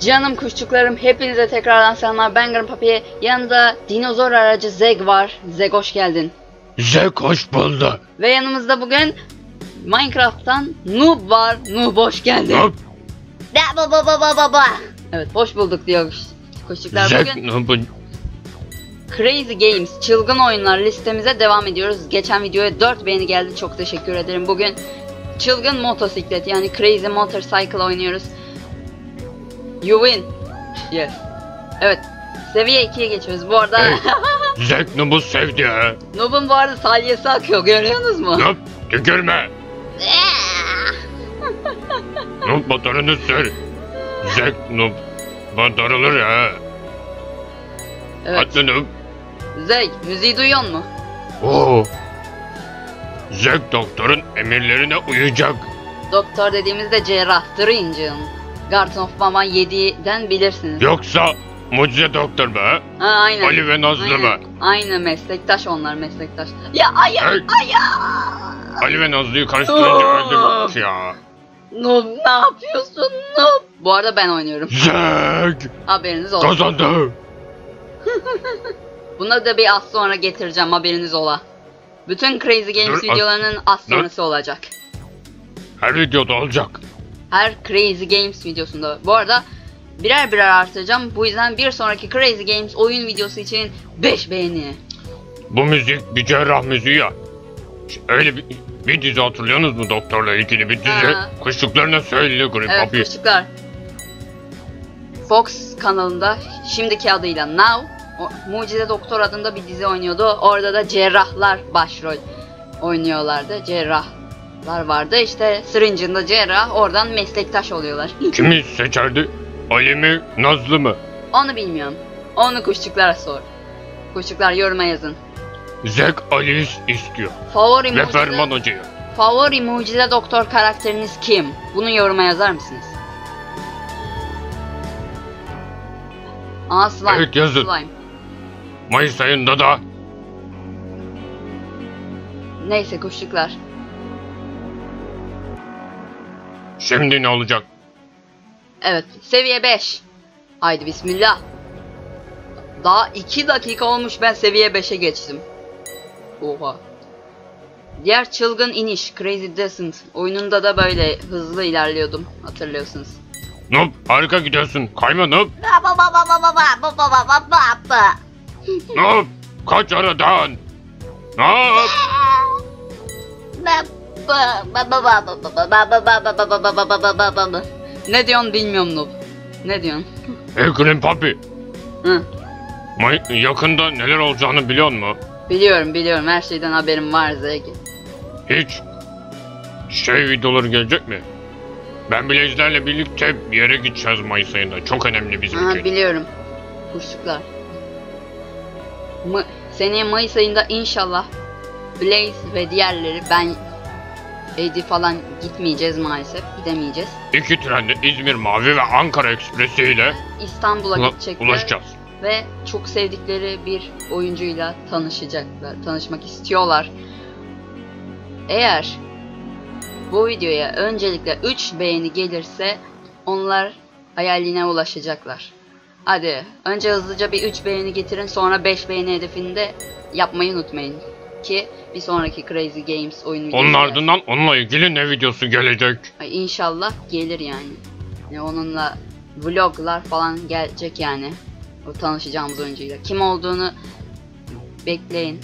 Canım kuşçuklarım hepinize tekrardan selamlar. Ben Grim Papi. Yanında dinozor aracı Zeg var. Zeg hoş geldin. Zek hoş buldu. Ve yanımızda bugün Minecraft'tan Noob var. Noob hoş geldin. Hop. Ba ba ba ba ba ba. Evet hoş bulduk diyor kuş- kuşçuklar. Zek Bugün? Crazy Games çılgın oyunlar listemize devam ediyoruz. Geçen videoya 4 beğeni geldi. Çok teşekkür ederim. Bugün çılgın motosiklet yani Crazy Motorcycle oynuyoruz. You win. Yes. Evet. Seviye 2'ye geçiyoruz. Bu arada Hey. Zek ne bu sevdi ha? Noob'un bu arada salyesi akıyor. Görüyorsunuz mu? Hop. Tükürme. Noob motorunu sür. Zek noob. Batırılır ha. Evet. Hadi noob. Zeg, müziği duyuyor mu? Oo. Zek doktorun emirlerine uyacak. Doktor dediğimizde cerrah. Stringent. Garden of Mama 7'den bilirsiniz. Yoksa mucize doktor mu ha? Aynen. Ali ve Nazlı aynen. mı? Aynı meslektaş onlar meslektaş. Ya ayı Hey. ayı. Ali ve Nazlı'yı karıştırınca Oo. öldürmüş ya. Noob ne yapıyorsun Noob? Bu arada ben oynuyorum. Zek Haberiniz olsun. kazandı. Bunu da bir az sonra getireceğim haberiniz ola. Bütün Crazy Games Dur, az- videolarının az dur. sonrası olacak. Her videoda olacak. Her Crazy Games videosunda. Bu arada birer birer artıracağım. Bu yüzden bir sonraki Crazy Games oyun videosu için 5 beğeni. Bu müzik bir cerrah müziği ya. Öyle bir, bir dizi hatırlıyorsunuz mu doktorla ilgili bir dizi? Ha. Kuşluklarına söyle Grip Evet Papi. kuşluklar. Fox kanalında şimdiki adıyla Now o, Mucize Doktor adında bir dizi oynuyordu. Orada da cerrahlar başrol oynuyorlardı. Cerrahlar vardı. İşte Stringen'da cerrah oradan meslektaş oluyorlar. Kimi seçerdi? Ali mi, Nazlı mı? Onu bilmiyorum. Onu kuşçuklara sor. Kuşçuklar yoruma yazın. Zek Ali'yi istiyor. Favori Ve mucize, Ferman Hoca'yı. favori mucize doktor karakteriniz kim? Bunu yoruma yazar mısınız? Aa slime. Evet, yazın. Slime. Mayıs ayında da Neyse kuşçuklar. Şimdi ne olacak? Evet seviye 5. Haydi bismillah. Daha 2 dakika olmuş ben seviye 5'e geçtim. Oha. Diğer çılgın iniş Crazy Descent oyununda da böyle hızlı ilerliyordum hatırlıyorsunuz. Noob harika gidiyorsun kayma Noob. Noob kaç aradan. Noob. Ne diyorsun bilmiyorum Noob. Ne diyorsun? Hey Green Papi. Hı. May yakında neler olacağını biliyor mu? Biliyorum biliyorum her şeyden haberim var Zeki. Hiç şey videoları gelecek mi? Ben bilezlerle birlikte bir yere gideceğiz Mayıs ayında. Çok önemli bizim Aha, için. Biliyorum. Kuşluklar. Ma seneye Mayıs ayında inşallah Blaze ve diğerleri ben Edi falan gitmeyeceğiz maalesef. Gidemeyeceğiz. İki trende İzmir Mavi ve Ankara Ekspresi ile İstanbul'a ula- gidecekler ulaşacağız. ve çok sevdikleri bir oyuncuyla tanışacaklar. Tanışmak istiyorlar. Eğer bu videoya öncelikle 3 beğeni gelirse onlar hayaline ulaşacaklar. Hadi önce hızlıca bir 3 beğeni getirin sonra 5 beğeni hedefini de yapmayı unutmayın. Ki bir sonraki Crazy Games oyun videosu Onun ardından onunla ilgili ne videosu gelecek? Ay, İnşallah gelir yani. yani. Onunla vloglar falan gelecek yani. O tanışacağımız oyuncuyla. Kim olduğunu bekleyin.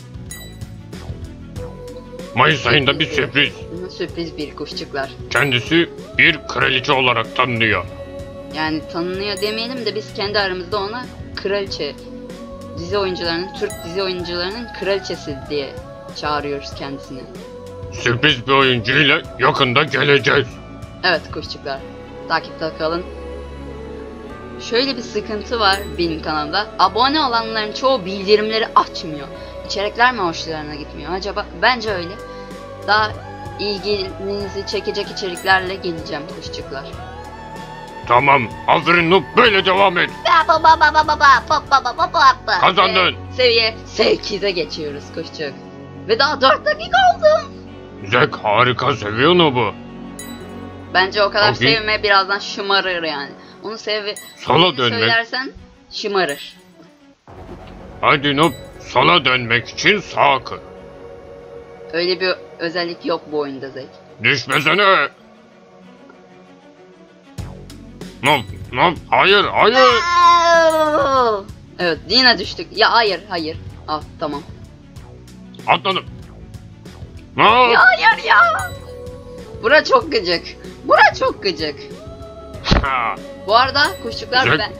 Mayıs ayında bir sürpriz. Sürpriz bir kuşçuklar. Kendisi bir kraliçe olarak tanınıyor. Yani tanınıyor demeyelim de biz kendi aramızda ona kraliçe dizi oyuncularının, Türk dizi oyuncularının kraliçesi diye çağırıyoruz kendisini. Sürpriz bir oyuncuyla yakında geleceğiz. Evet kuşçuklar. Takipte kalın. Şöyle bir sıkıntı var benim kanalda. Abone olanların çoğu bildirimleri açmıyor. İçerikler mi hoşlarına gitmiyor acaba? Bence öyle. Daha ilginizi çekecek içeriklerle geleceğim kuşçuklar. Tamam. Aferin Noob böyle devam et. Kazandın. Seviye 8'e geçiyoruz kuşçuk. Ve daha 4 dakika oldu. Zek harika seviyor Noob'u. Bence o kadar iyi. sevme birazdan şımarır yani. Onu sev Sola dönmek. söylersen şımarır. Hadi Noob. Sola dönmek için sağ kır. Öyle bir özellik yok bu oyunda Zek. Düşmesene. Noob. Noob. Hayır. Hayır. Evet yine düştük. Ya hayır hayır. Ah tamam. Atladım. Noob. Ya hayır ya. Bura çok gıcık. Bura çok gıcık. Ha. Bu arada kuşçuklar ben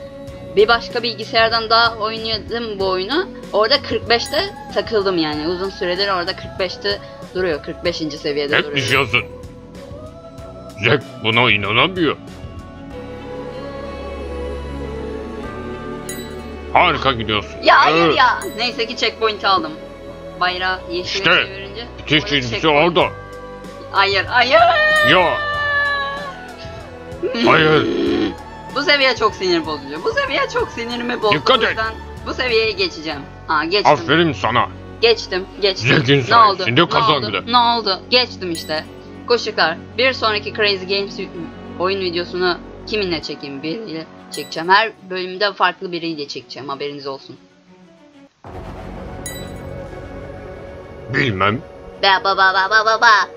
bir başka bilgisayardan daha oynadım bu oyunu. Orada 45'te takıldım yani. Uzun süredir orada 45'te duruyor. 45. seviyede Hep duruyor. düşüyorsun. Jack buna inanamıyor. Harika gidiyorsun. Ya hayır Evet. ya. Neyse ki checkpoint aldım. Bayrağı yeşile İşte, çevirince. Bitiş orada çizgisi orada. Hayır hayır. Ya. Hayır. Bu seviye çok sinir bozucu. Bu seviye çok sinirimi bozdu. Dikkat et. Bu seviyeye geçeceğim. Ha geçtim. Aferin sana. Geçtim, geçtim. Zengin ne oldu? Ne kazandı. oldu? Ne oldu? Geçtim işte. Koşuklar. Bir sonraki Crazy Games oyun videosunu kiminle çekeyim? Biriyle çekeceğim. Her bölümde farklı biriyle çekeceğim. Haberiniz olsun. Bilmem. Ba ba ba ba ba ba ba.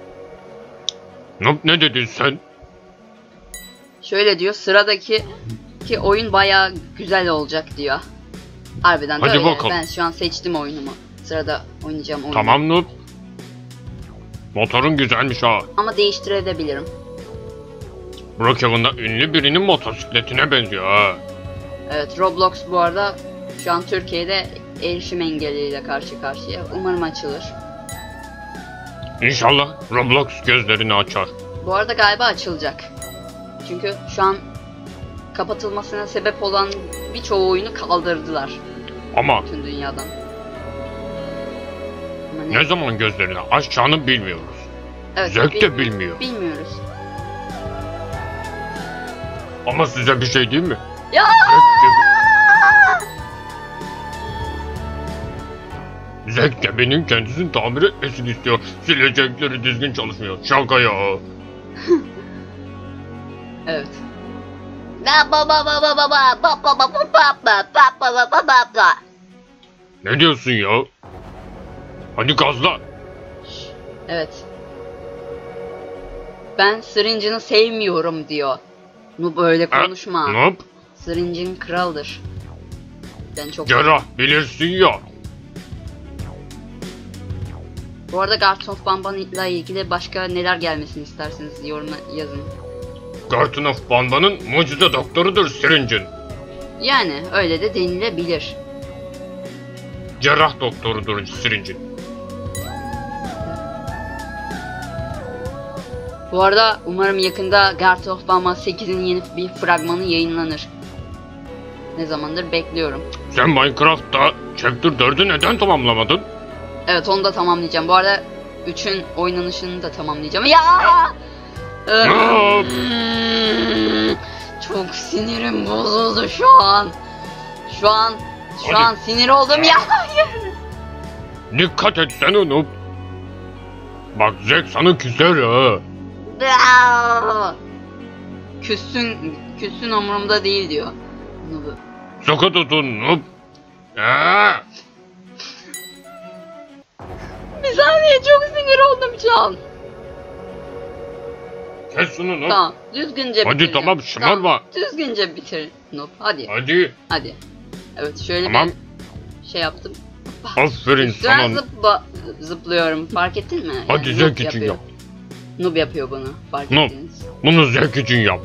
Noob ne dedin sen? Şöyle diyor. Sıradaki ki oyun bayağı güzel olacak diyor. Harbiden de Hadi öyle. bakalım. Ben şu an seçtim oyunumu. Sırada oynayacağım oyunu. Tamam Noob. Motorun güzelmiş ha. Ama değiştirebilirim. Brookhaven'da ünlü birinin motosikletine benziyor ha. Evet Roblox bu arada şu an Türkiye'de erişim engeliyle karşı karşıya. Umarım açılır. İnşallah Roblox gözlerini açar. Bu arada galiba açılacak. Çünkü şu an kapatılmasına sebep olan birçoğu oyunu kaldırdılar Ama tüm dünyadan. Ama ne? ne zaman gözlerini açacağını bilmiyoruz. Evet, Zevk de bilmiyor. Bilmiyoruz. Ama size bir şey diyeyim mi? Ya! Zek geminin kendisini tamir etmesini istiyor. Silecekleri düzgün çalışmıyor. Şaka ya. evet. Ne diyorsun ya? Hadi gazla. Evet. Ben Syringe'ını sevmiyorum diyor. Noob öyle konuşma. Noob? Syringe'in kraldır. Ben çok... Cerrah bilirsin ya. Bu arada Guards of Bamban'la ilgili başka neler gelmesini isterseniz yoruma yazın. Garten of Banban'ın mucize doktorudur Syringe'in. Yani öyle de denilebilir. Cerrah doktorudur Syringe'in. Bu arada umarım yakında Guards of Bamba 8'in yeni bir fragmanı yayınlanır. Ne zamandır bekliyorum. Sen Minecraft'ta Chapter 4'ü neden tamamlamadın? Evet onu da tamamlayacağım. Bu arada 3'ün oynanışını da tamamlayacağım. Ya! Noob! Çok sinirim bozuldu şu an. Şu an şu Hadi. an sinir oldum ya. Hayır. Dikkat et sen onu. Bak Zek sana küser ha. Küssün küssün umurumda değil diyor. Bunu bu- Sıkı tutun noob. Aa, Bir saniye çok sinir oldum şu an. kes şunu noob. Tamam düzgünce Hadi bitireceğim. tamam, şımarma. Tamam, düzgünce bitir. Noob hadi Hadi. hadi. Evet şöyle Tamam. bir şey yaptım. Aferin Üstüne sana. zıpla, zıplıyorum fark ettin mi? Hadi Yani noob için yap. Noob yapıyor bunu fark Noob. ettiniz. Bunu Zek için yap.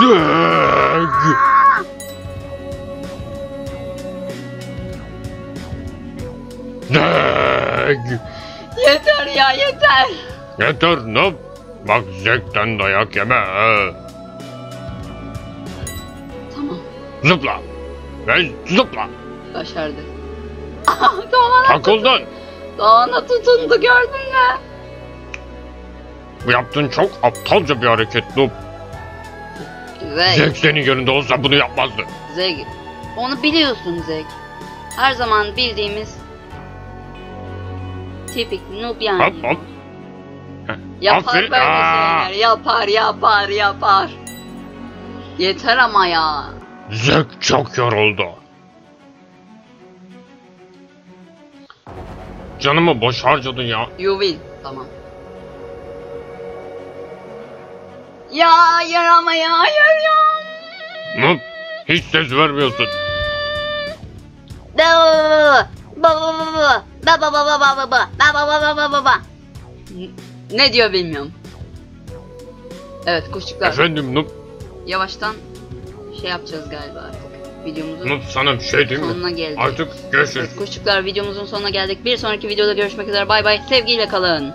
Zek. Zek. Yeter ya yeter. Yeter noob. Bak Zek'ten dayak yeme ha. Tamam Zıpla. Ve zıpla. başardı. Doğana, Takıldın. doğana tutundu gördün mü? Bu yaptığın çok aptalca bir hareket noob. Zek. Zek senin yerinde olsa bunu yapmazdı. Zek. Onu biliyorsun Zek. Her zaman bildiğimiz tipik noob yani. Hop hop. Yapar aferin. böyle Aa, şeyler. Yapar yapar yapar. Yeter ama ya. Zek çok yoruldu. Canımı boş harcadın ya. You win. Tamam. Ya hayır ama ya hayır ya. Noob, hiç söz vermiyorsun. Baba baba baba baba baba baba baba baba baba baba Ne diyor bilmiyorum. Evet kuşçuklar. Efendim Noob, Yavaştan şey yapacağız galiba artık. Videomuzun sana bir şey sonuna mi? geldik. Artık görüşürüz. Evet kuşçuklar videomuzun sonuna geldik. Bir sonraki videoda görüşmek üzere. Bay bay. Sevgiyle kalın.